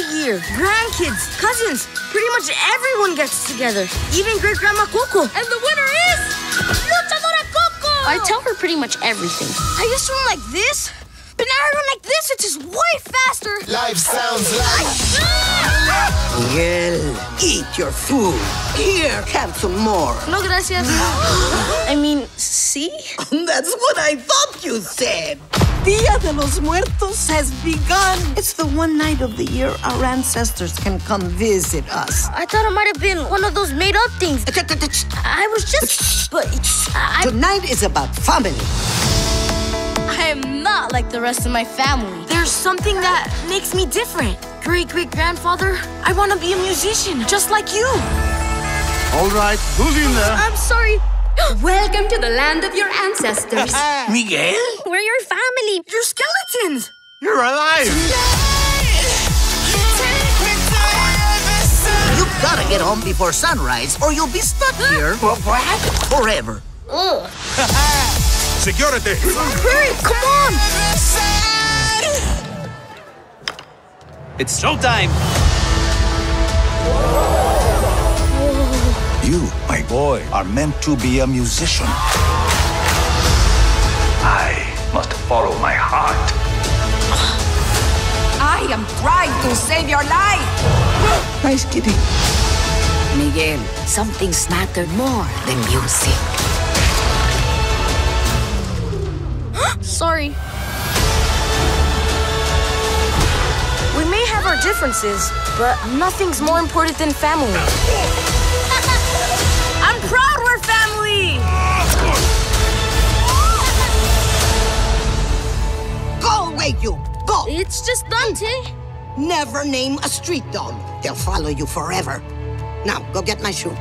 big year. Grandkids, cousins, pretty much everyone gets together. Even great grandma Coco. And the winner is Luchadora Coco. I tell her pretty much everything. I used to run like this, but now I run like this. It's just way faster. Life sounds like. Miguel, eat your food. Here, have some more. No gracias. I mean, see? That's what I thought you said. Dia de los Muertos has begun. It's the one night of the year our ancestors can come visit us. I thought it might have been one of those made up things. I was just. But I. Tonight is about family. I am not like the rest of my family. There's something that makes me different. Great great grandfather, I want to be a musician just like you. All right, who's in there? I'm sorry. Welcome to the land of your ancestors. Miguel? We're your family. You're skeletons. You're alive! You gotta get home before sunrise, or you'll be stuck here forever. Ugh. Security! Hurry, come on. It's showtime! You, my boy, are meant to be a musician. I must follow my heart. I am trying to save your life. Nice kitty. Miguel, something's mattered more than music. Sorry. We may have our differences, but nothing's more important than family. I'm proud we're family! Go away, you. Go. It's just Dante. Never name a street dog. They'll follow you forever. Now, go get my shoe.